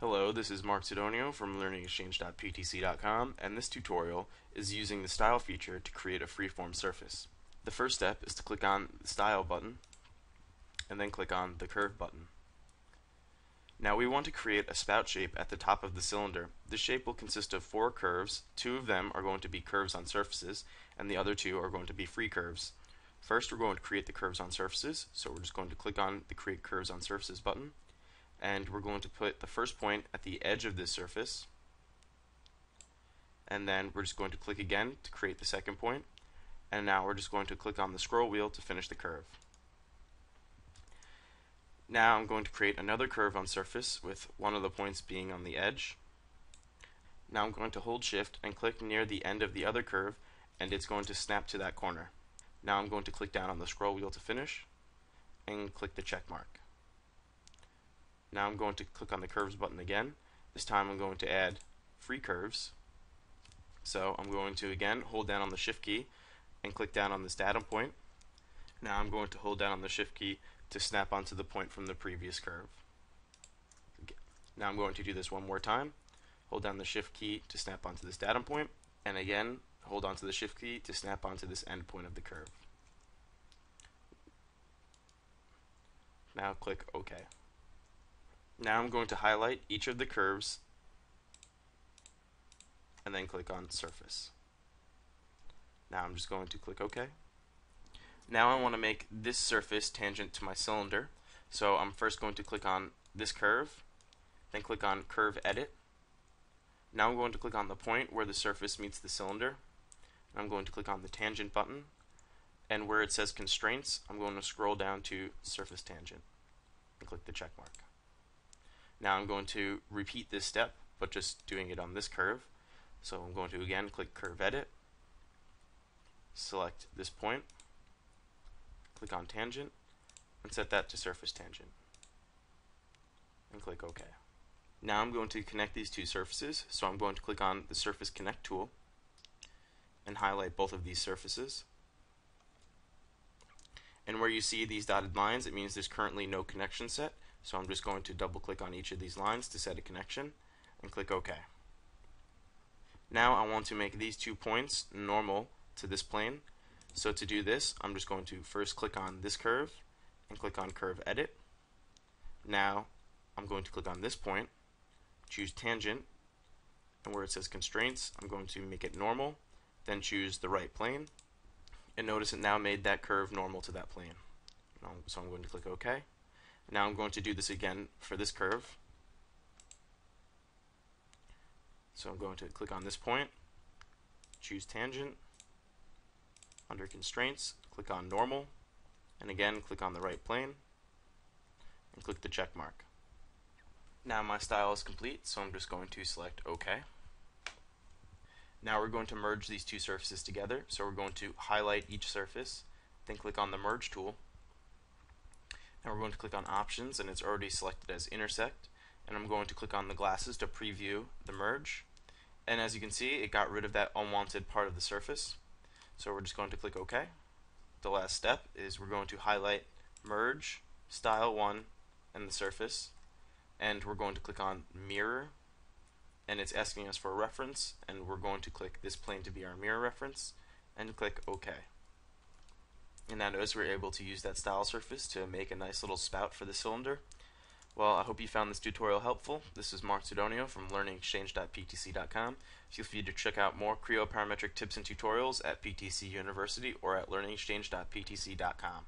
Hello, this is Mark Sidonio from learningexchange.ptc.com and this tutorial is using the style feature to create a freeform surface. The first step is to click on the style button and then click on the curve button. Now we want to create a spout shape at the top of the cylinder. This shape will consist of four curves. Two of them are going to be curves on surfaces and the other two are going to be free curves. First we're going to create the curves on surfaces so we're just going to click on the create curves on surfaces button and we're going to put the first point at the edge of this surface and then we're just going to click again to create the second point and now we're just going to click on the scroll wheel to finish the curve. Now I'm going to create another curve on surface with one of the points being on the edge. Now I'm going to hold shift and click near the end of the other curve and it's going to snap to that corner. Now I'm going to click down on the scroll wheel to finish and click the check mark. Now I'm going to click on the curves button again. This time I'm going to add free curves. So I'm going to again hold down on the shift key and click down on this datum point. Now I'm going to hold down on the shift key to snap onto the point from the previous curve. Now I'm going to do this one more time. Hold down the shift key to snap onto this datum point and again hold onto the shift key to snap onto this end point of the curve. Now click OK. Now I'm going to highlight each of the curves and then click on surface. Now I'm just going to click OK. Now I want to make this surface tangent to my cylinder. So I'm first going to click on this curve, then click on curve edit. Now I'm going to click on the point where the surface meets the cylinder. I'm going to click on the tangent button and where it says constraints I'm going to scroll down to surface tangent and click the check mark. Now I'm going to repeat this step, but just doing it on this curve. So I'm going to again click Curve Edit, select this point, click on Tangent, and set that to Surface Tangent. And click OK. Now I'm going to connect these two surfaces, so I'm going to click on the Surface Connect tool and highlight both of these surfaces. And where you see these dotted lines, it means there's currently no connection set. So I'm just going to double click on each of these lines to set a connection and click OK. Now I want to make these two points normal to this plane. So to do this, I'm just going to first click on this curve and click on Curve Edit. Now I'm going to click on this point, choose Tangent, and where it says Constraints, I'm going to make it normal, then choose the right plane, and notice it now made that curve normal to that plane. So I'm going to click OK. Now I'm going to do this again for this curve. So I'm going to click on this point, choose tangent, under constraints, click on normal, and again click on the right plane, and click the check mark. Now my style is complete, so I'm just going to select OK. Now we're going to merge these two surfaces together, so we're going to highlight each surface, then click on the merge tool, now we're going to click on options and it's already selected as intersect. And I'm going to click on the glasses to preview the merge. And as you can see it got rid of that unwanted part of the surface. So we're just going to click OK. The last step is we're going to highlight merge style 1 and the surface. And we're going to click on mirror. And it's asking us for a reference. And we're going to click this plane to be our mirror reference and click OK and now notice we're able to use that style surface to make a nice little spout for the cylinder. Well, I hope you found this tutorial helpful. This is Mark Sidonio from learningexchange.ptc.com. Feel free to check out more Creo parametric tips and tutorials at PTC University or at learningexchange.ptc.com.